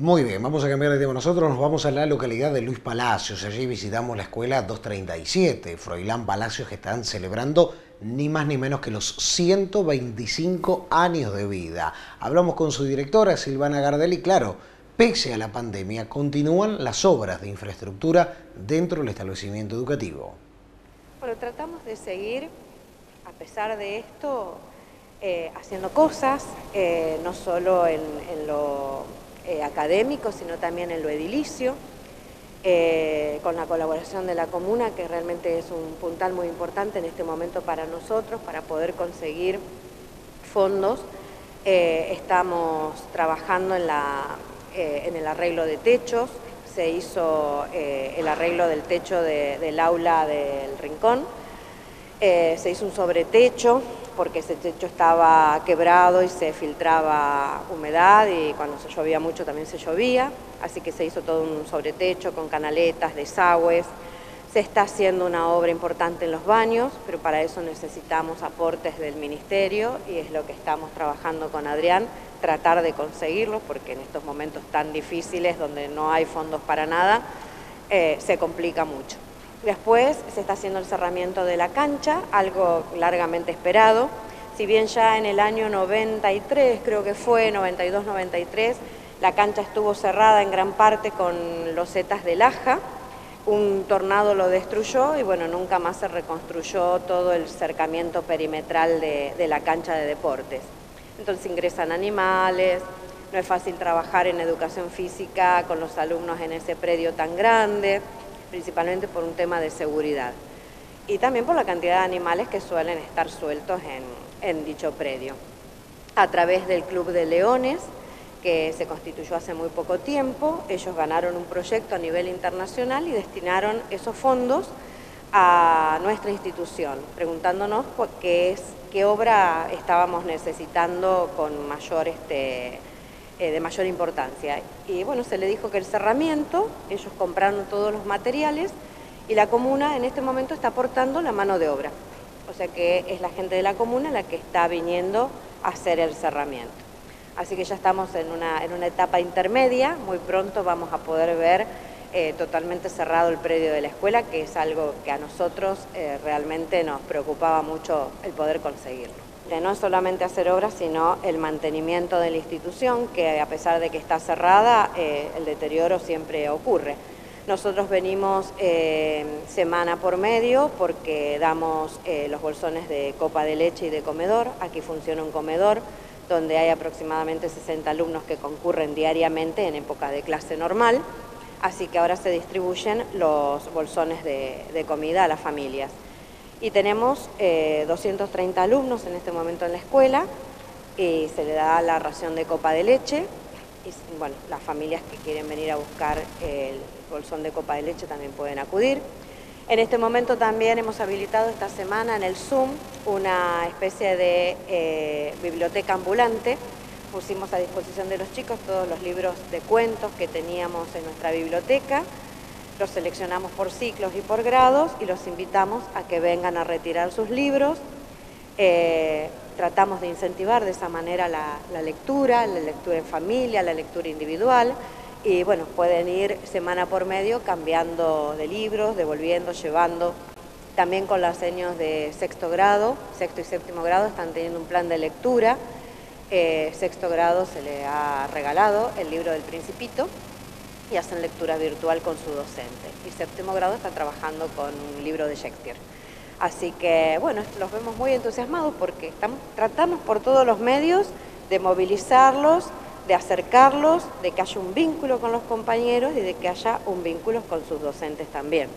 Muy bien, vamos a cambiar de tema. Nosotros nos vamos a la localidad de Luis Palacios. Allí visitamos la escuela 237, Froilán Palacios, que están celebrando ni más ni menos que los 125 años de vida. Hablamos con su directora, Silvana Gardel, claro, pese a la pandemia, continúan las obras de infraestructura dentro del establecimiento educativo. Bueno, tratamos de seguir, a pesar de esto, eh, haciendo cosas, eh, no solo en lo eh, académico, sino también en lo edilicio, eh, con la colaboración de la comuna, que realmente es un puntal muy importante en este momento para nosotros, para poder conseguir fondos. Eh, estamos trabajando en, la, en el arreglo de techos, se hizo el arreglo del techo del aula del Rincón, se hizo un sobretecho, porque ese techo estaba quebrado y se filtraba humedad y cuando se llovía mucho también se llovía, así que se hizo todo un sobretecho con canaletas, desagües. Se está haciendo una obra importante en los baños, pero para eso necesitamos aportes del Ministerio y es lo que estamos trabajando con Adrián, tratar de conseguirlo, porque en estos momentos tan difíciles donde no hay fondos para nada, eh, se complica mucho. Después se está haciendo el cerramiento de la cancha, algo largamente esperado. Si bien ya en el año 93, creo que fue, 92-93, la cancha estuvo cerrada en gran parte con losetas de laja, un tornado lo destruyó y bueno, nunca más se reconstruyó todo el cercamiento perimetral de, de la cancha de deportes. Entonces ingresan animales, no es fácil trabajar en educación física con los alumnos en ese predio tan grande principalmente por un tema de seguridad y también por la cantidad de animales que suelen estar sueltos en, dicho predio. A través del Club de Leones, que se constituyó hace muy poco tiempo, ellos ganaron un proyecto a nivel internacional y destinaron esos fondos a nuestra institución, preguntándonos qué, obra estábamos necesitando con mayor este, eh, de mayor importancia. Y bueno, se le dijo que el cerramiento, ellos compraron todos los materiales y la comuna en este momento está aportando la mano de obra. O sea que es la gente de la comuna la que está viniendo a hacer el cerramiento. Así que ya estamos en una, en una etapa intermedia, muy pronto vamos a poder ver eh, totalmente cerrado el predio de la escuela, que es algo que a nosotros eh, realmente nos preocupaba mucho el poder conseguirlo no es solamente hacer obras, sino el mantenimiento de la institución, que a pesar de que está cerrada, eh, el deterioro siempre ocurre. Nosotros venimos eh, semana por medio porque damos eh, los bolsones de copa de leche y de comedor. Aquí funciona un comedor donde hay aproximadamente 60 alumnos que concurren diariamente en época de clase normal. Así que ahora se distribuyen los bolsones de comida a las familias y tenemos 230 eh, alumnos en este momento en la escuela y se le da la ración de copa de leche y bueno, las familias que quieren venir a buscar el bolsón de copa de leche también pueden acudir. En este momento también hemos habilitado esta semana en el Zoom una especie de eh, biblioteca ambulante. Pusimos a disposición de los chicos todos los libros de cuentos que teníamos en nuestra biblioteca los seleccionamos por ciclos y por grados y los invitamos a que vengan a retirar sus libros. Eh, tratamos de incentivar de esa manera la, lectura, la lectura en familia, la lectura individual y bueno, pueden ir semana por medio cambiando de libros, devolviendo, llevando. También con los años de sexto grado, sexto y séptimo grado están teniendo un plan de lectura. Eh, sexto grado se le ha regalado el libro del Principito y hacen lectura virtual con su docente. Y séptimo grado está trabajando con un libro de Shakespeare. Así que, bueno, los vemos muy entusiasmados porque estamos, tratamos por todos los medios de movilizarlos, de acercarlos, de que haya un vínculo con los compañeros y de que haya un vínculo con sus docentes también.